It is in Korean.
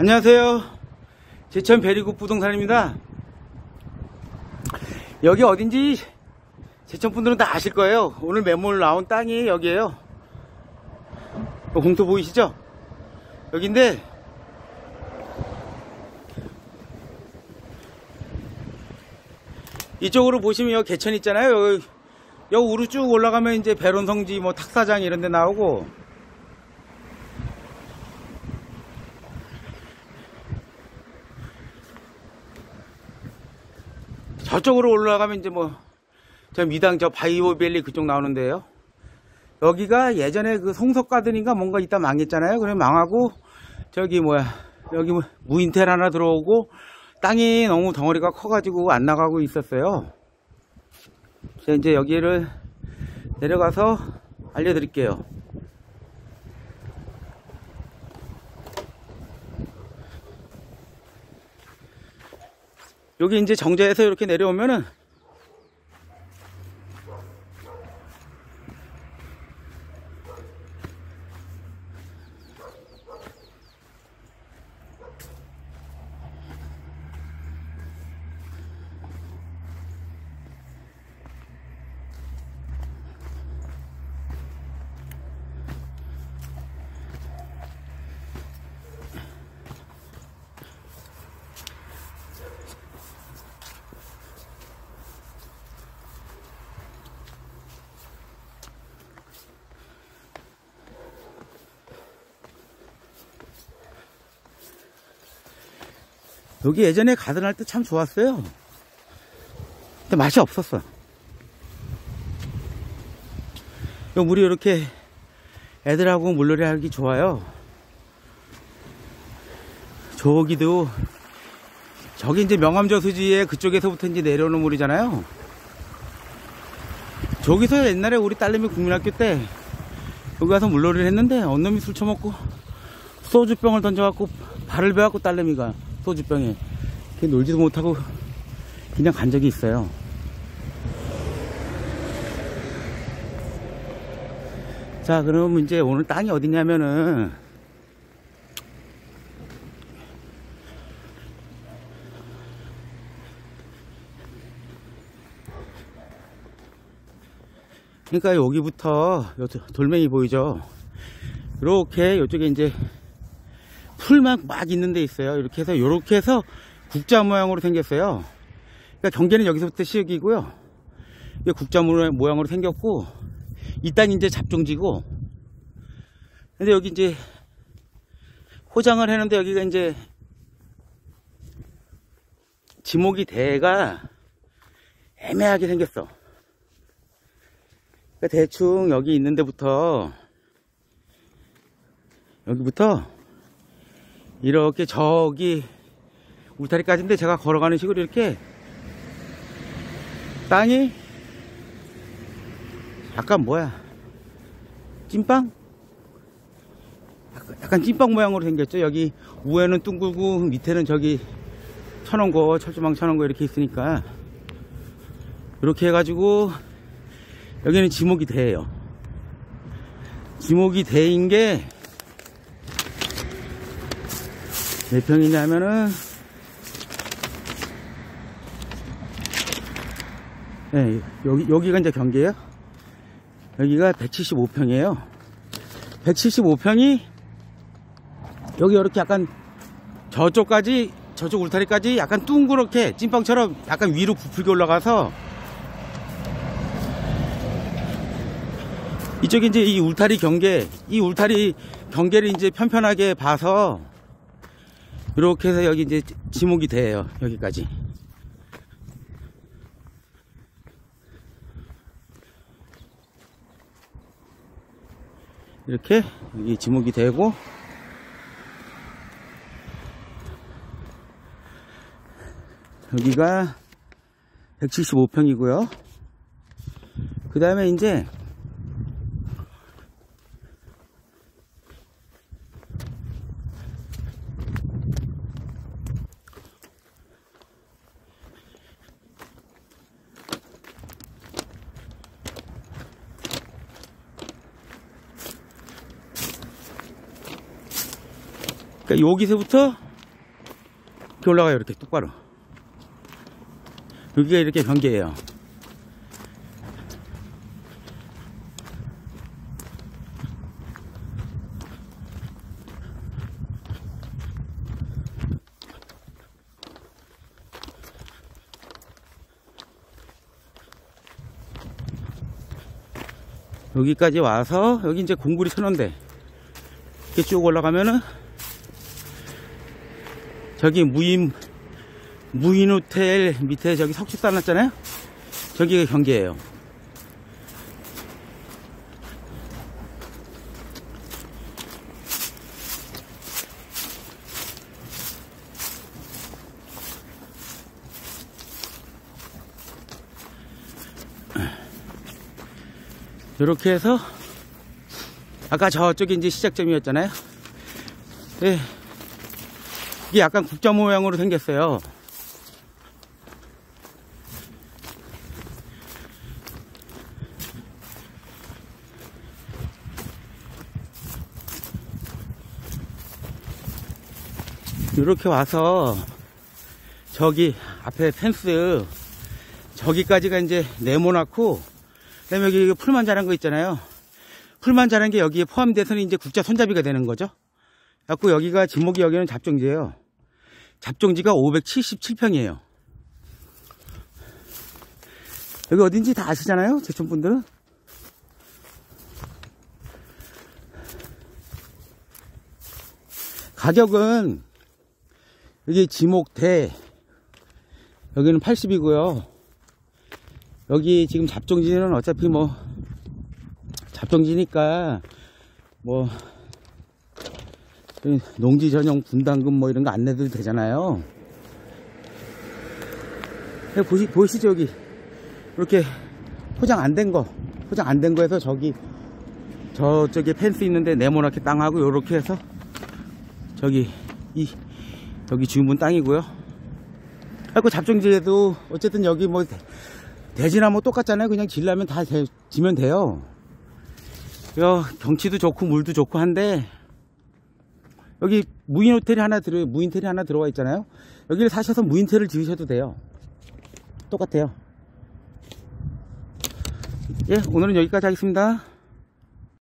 안녕하세요. 제천 베리국 부동산입니다. 여기 어딘지 제천 분들은 다 아실 거예요. 오늘 매물 나온 땅이 여기에요. 공터 보이시죠? 여긴데 이쪽으로 보시면 여기 개천 있잖아요. 여기, 우로 쭉 올라가면 이제 배론성지 뭐 탁사장 이런 데 나오고 저쪽으로 올라가면 이제 뭐, 저 미당 저 바이오밸리 그쪽 나오는데요. 여기가 예전에 그 송석가든인가 뭔가 이따 망했잖아요. 그래 망하고, 저기 뭐야, 여기 뭐 무인텔 하나 들어오고, 땅이 너무 덩어리가 커가지고 안 나가고 있었어요. 제가 이제 여기를 내려가서 알려드릴게요. 여기 이제 정자에서 이렇게 내려오면은 여기 예전에 가든할 때 참 좋았어요. 근데 맛이 없었어. 요 물이 이렇게 애들하고 물놀이 하기 좋아요. 저기도 저기 이제 명암저 수지에 그쪽에서부터 이제 내려오는 물이잖아요. 저기서 옛날에 우리 딸내미 국민학교 때 여기 가서 물놀이를 했는데 언 놈이 술 처먹고 소주병을 던져갖고 발을 베갖고 딸내미가 소주병에 놀지도 못하고 그냥 간 적이 있어요. 자, 그럼 이제 오늘 땅이 어디냐면은 그러니까 여기부터 돌멩이 보이죠? 이렇게 이쪽에 이제 풀만 막 있는 데 있어요. 이렇게 해서 이렇게 해서 국자 모양으로 생겼어요. 그러니까 경계는 여기서부터 시작이고요. 이게 국자 모양으로 생겼고 이 땅이 이제 잡종지고 근데 여기 이제 포장을 했는데 여기가 이제 지목이 대가 애매하게 생겼어. 그러니까 대충 여기 있는 데부터 여기부터 이렇게 저기 울타리까지인데 제가 걸어가는 식으로 이렇게 땅이 약간 뭐야? 찐빵? 약간 찐빵 모양으로 생겼죠? 여기 위에는 둥글고 밑에는 저기 천원 거 철조망 천원 거 이렇게 있으니까. 이렇게 해가지고 여기는 지목이 대예요. 지목이 대인 게 몇 평이냐면은 네, 여기 여기가 이제 경계예요. 여기가 175평이에요. 175평이 여기 이렇게 약간 저쪽까지 저쪽 울타리까지 약간 둥그렇게 찐빵처럼 약간 위로 부풀게 올라가서 이쪽에 이제 이 울타리 경계 이 울타리 경계를 이제 편편하게 봐서 이렇게 해서 여기 이제 지목이 돼요. 여기까지. 이렇게 여기 지목이 되고 여기가 175평이고요. 그 다음에 이제 그러니까 여기서부터 이렇게 올라가요. 이렇게 똑바로. 여기가 이렇게 경계예요. 여기까지 와서 여기 이제 공구리 천원대 이렇게 쭉 올라가면은 저기 무인 무인 호텔 밑에 저기 석축산 났잖아요 저기가 경계예요 이렇게 해서 아까 저쪽이 이제 시작점이었잖아요. 예. 이게 약간 국자 모양으로 생겼어요. 이렇게 와서 저기 앞에 펜스 저기까지가 이제 네모나고 그다음에 여기 풀만 자란 거 있잖아요. 풀만 자란 게 여기에 포함돼서는 이제 국자 손잡이가 되는 거죠. 그래갖고 여기가 지목이 여기는 잡종지예요. 잡종지가 577평이에요. 여기 어딘지 다 아시잖아요, 제촌분들은. 가격은 여기 지목대 여기는 80이고요. 여기 지금 잡종지는 어차피 뭐 잡종지니까 뭐 농지 전용 분담금 뭐 이런 거 안 내도 되잖아요. 보시, 보시죠 여기 이렇게 포장 안 된 거 포장 안 된 거에서 저기 저쪽에 펜스 있는데 네모나게 땅하고 요렇게 해서 저기 이 여기 주인분 땅이고요. 그리고 잡종지에도 어쨌든 여기 뭐 대지나 뭐 똑같잖아요. 그냥 질라면 다 대, 지면 돼요. 여 경치도 좋고 물도 좋고 한데 여기 무인 호텔이 하나 들어 무인텔이 하나 들어와 있잖아요. 여기를 사셔서 무인텔을 지으셔도 돼요. 똑같아요. 예, 오늘은 여기까지 하겠습니다.